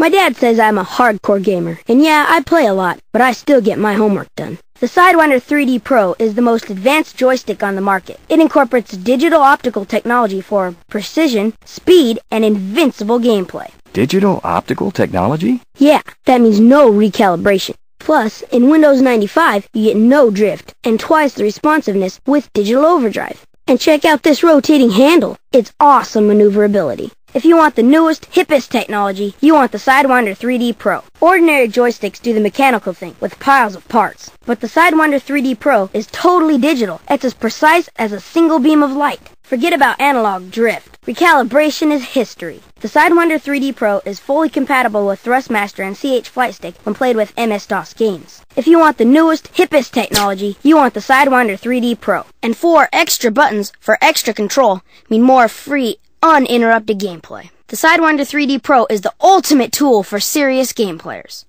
My dad says I'm a hardcore gamer, and yeah, I play a lot, but I still get my homework done. The Sidewinder 3D Pro is the most advanced joystick on the market. It incorporates digital optical technology for precision, speed, and invincible gameplay. Digital optical technology? Yeah, that means no recalibration. Plus, in Windows 95, you get no drift and twice the responsiveness with digital overdrive. And check out this rotating handle. It's awesome maneuverability. If you want the newest, hippest technology, you want the Sidewinder 3D Pro. Ordinary joysticks do the mechanical thing with piles of parts. But the Sidewinder 3D Pro is totally digital. It's as precise as a single beam of light. Forget about analog drift. Recalibration is history. The Sidewinder 3D Pro is fully compatible with Thrustmaster and CH Flight Stick when played with MS-DOS games. If you want the newest, hippest technology, you want the Sidewinder 3D Pro. And four extra buttons for extra control mean more free, uninterrupted gameplay. The Sidewinder 3D Pro is the ultimate tool for serious game players.